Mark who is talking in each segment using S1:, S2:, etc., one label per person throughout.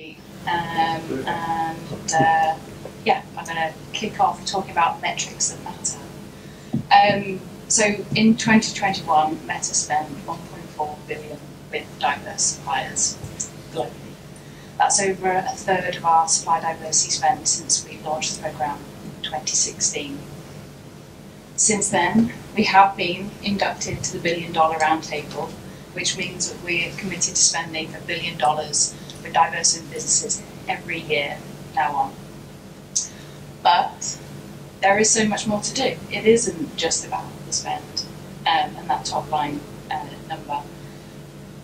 S1: Um, and uh, yeah, I'm going to kick off talking about metrics that matter. Um, so in 2021, Meta spent 1.4 billion with diverse suppliers globally. That's over a third of our supply diversity spend since we launched the program in 2016. Since then, we have been inducted to the Billion Dollar Roundtable, which means that we're committed to spending a billion dollars with diverse businesses every year now on. But there is so much more to do. It isn't just about the spend um, and that top line uh, number,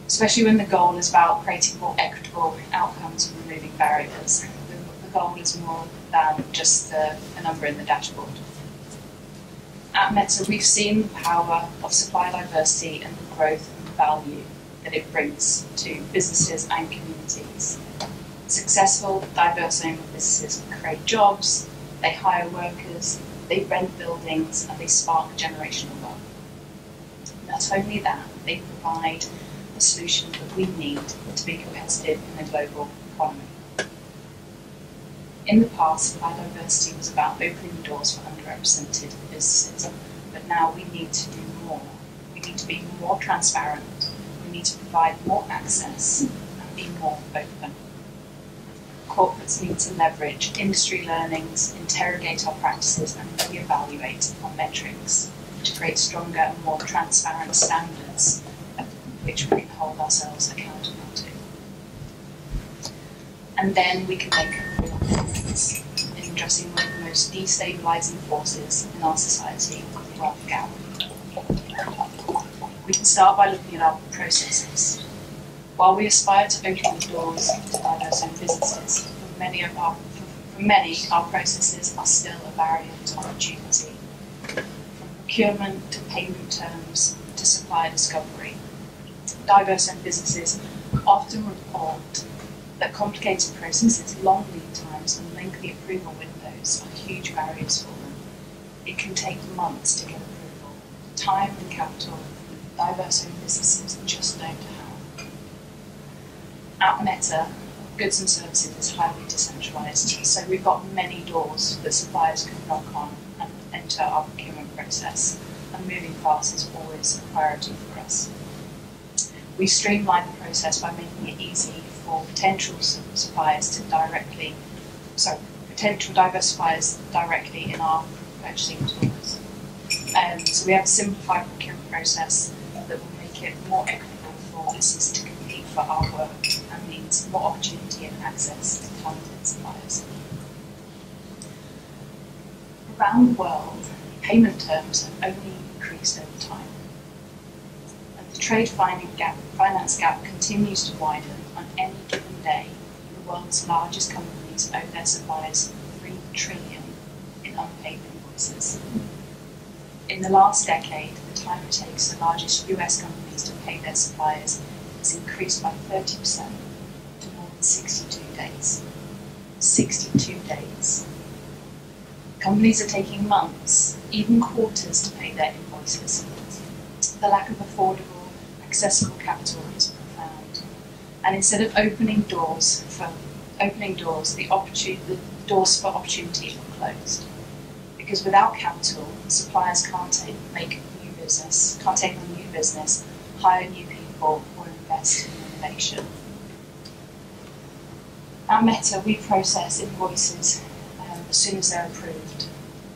S1: especially when the goal is about creating more equitable outcomes and removing barriers. The, the goal is more than just the, a number in the dashboard. At Meta, we've seen the power of supply diversity and the growth and value that it brings to businesses and communities. Successful, diverse owned businesses create jobs, they hire workers, they rent buildings, and they spark generational wealth. Not only that, they provide the solution that we need to be competitive in a global economy. In the past, biodiversity was about opening doors for underrepresented businesses, but now we need to do more. We need to be more transparent, we need to provide more access, and be more open corporates need to leverage industry learnings, interrogate our practices, and re-evaluate our metrics to create stronger and more transparent standards which we can hold ourselves accountable to. And then we can make real difference in addressing one of the most destabilising forces in our society, the wealth gap. We can start by looking at our processes while we aspire to open the doors to diverse owned businesses, for many of our for many, our processes are still a barrier to opportunity. From procurement to payment terms to supply discovery, diverse owned businesses often report that complicated processes, long lead times, and lengthy approval windows are huge barriers for them. It can take months to get approval. Time and capital diverse owned businesses just don't have. At Meta, goods and services is highly decentralised, so we've got many doors that suppliers can knock on and enter our procurement process, and moving fast is always a priority for us. We streamline the process by making it easy for potential suppliers to directly, sorry, potential diversifiers directly in our purchasing tools. Um, so we have a simplified procurement process make it more equitable for businesses to compete for our work and means more opportunity and access to talented suppliers. Around the world, payment terms have only increased over time. And the trade gap, finance gap continues to widen on any given day. The world's largest companies owe their suppliers 3 trillion in unpaid invoices. In the last decade, time it takes the largest US companies to pay their suppliers has increased by 30% to more than 62 days. 62 days. Companies are taking months, even quarters, to pay their invoices. The lack of affordable, accessible capital is profound. And instead of opening doors for opening doors, the, the doors for opportunity are closed. Because without capital, suppliers can't take, make business, can't take on new business, hire new people, or invest in innovation. At Meta, we process invoices um, as soon as they're approved.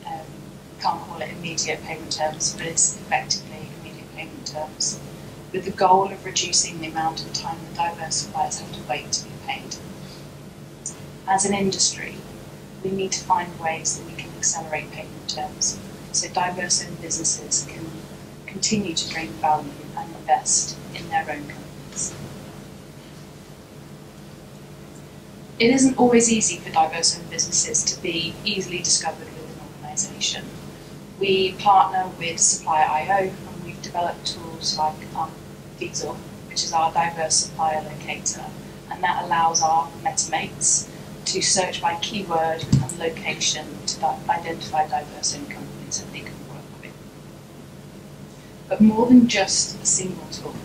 S1: Um, can't call it immediate payment terms, but it's effectively immediate payment terms, with the goal of reducing the amount of time that diverse suppliers have to wait to be paid. As an industry, we need to find ways that we can accelerate payment terms so diverse owned businesses can continue to bring value and invest in their own companies. It isn't always easy for diverse owned businesses to be easily discovered within an organisation. We partner with Supplier.io and we've developed tools like um, Diesel, which is our diverse supplier locator, and that allows our MetaMates to search by keyword and location to identify diverse owned companies that they can work with. But more than just a single tool,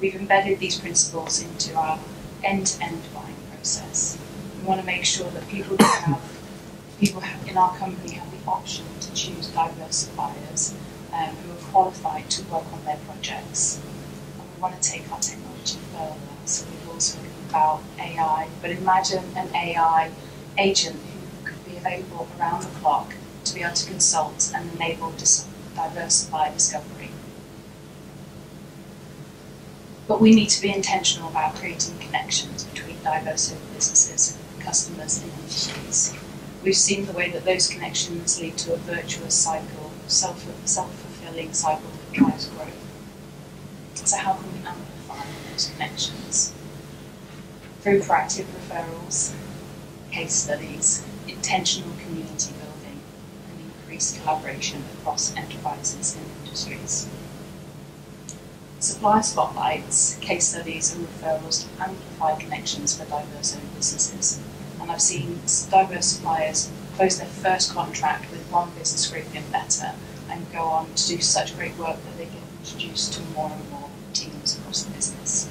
S1: we've embedded these principles into our end-to-end buying process. We want to make sure that people have people have, in our company have the option to choose diverse suppliers um, who are qualified to work on their projects. And we want to take our technology further. So we've also spoken about AI, but imagine an AI agent who could be available around the clock to be able to consult and enable supply discovery. But we need to be intentional about creating connections between diverse businesses, customers, and industries. We've seen the way that those connections lead to a virtuous cycle, self fulfilling cycle that drives growth. So, how can we amplify those connections? Through proactive referrals, case studies, intentional community building, and increased collaboration across enterprises and industries. Supplier spotlights, case studies, and referrals to amplify connections for diverse owned businesses. And I've seen diverse suppliers close their first contract with one business group in Meta and go on to do such great work that they get introduced to more and more teams across the business.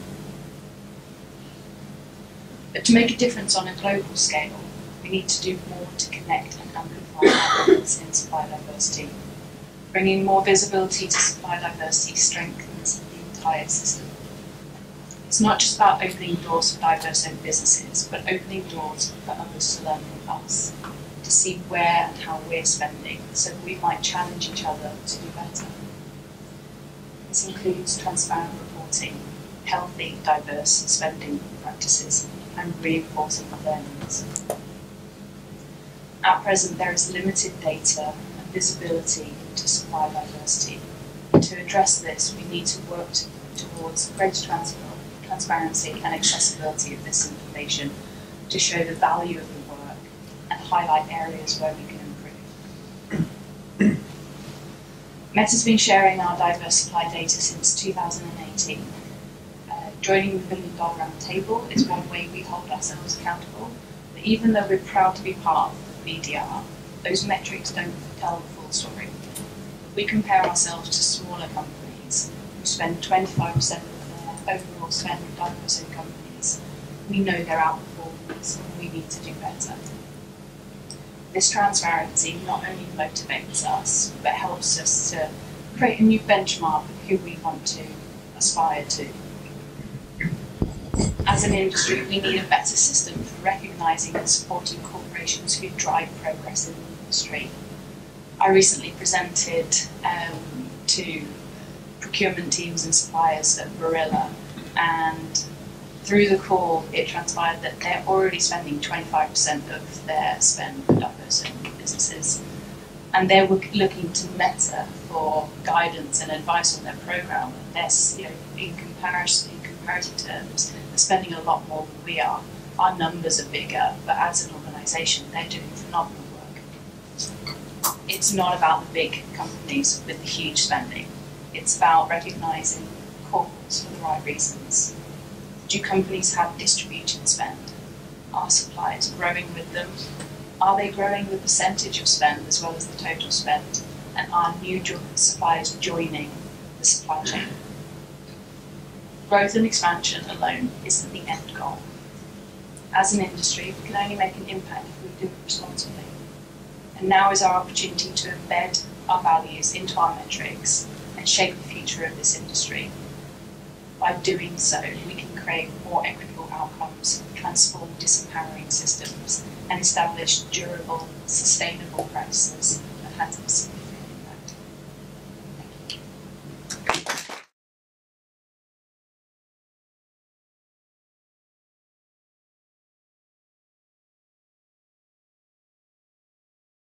S1: But to make a difference on a global scale, we need to do more to connect and amplify our in supply diversity. Bringing more visibility to supply diversity strengthens entire system. It's not just about opening doors for diverse owned businesses, but opening doors for others to learn from us, to see where and how we're spending, so that we might challenge each other to do better. This includes transparent reporting, healthy, diverse spending practices, and reinforcing learnings. At present, there is limited data and visibility to supply diversity. To address this, we need to work to, towards greater trans- transparency and accessibility of this information to show the value of the work and highlight areas where we can improve. Meta's been sharing our diverse supply data since 2018 uh, joining the Billion Dollar Round Table is one way we hold ourselves accountable. But even though we're proud to be part of the BDR, those metrics don't tell the full story. We compare ourselves to smaller companies who spend 25% of their overall spend with diverse companies. We know they're outperforming us and we need to do better. This transparency not only motivates us, but helps us to create a new benchmark of who we want to aspire to as an industry, we need a better system for recognising and supporting corporations who drive progress in the industry. I recently presented um, to procurement teams and suppliers at Barilla, and through the call, it transpired that they're already spending 25% of their spend for diverse businesses. And they're looking to Meta for guidance and advice on their program. They're, you know, in comparison, in comparative terms, they're spending a lot more than we are. Our numbers are bigger, but as an organisation, they're doing phenomenal. It's not about the big companies with the huge spending. It's about recognising corporates for the right reasons. Do companies have distributed spend? Are suppliers growing with them? Are they growing the percentage of spend as well as the total spend? And are new suppliers joining the supply chain? growth and expansion alone isn't the end goal. As an industry, we can only make an impact if we do it responsibly. And now is our opportunity to embed our values into our metrics and shape the future of this industry. By doing so, we can create more equitable outcomes, transform disempowering systems, and establish durable, sustainable practices that have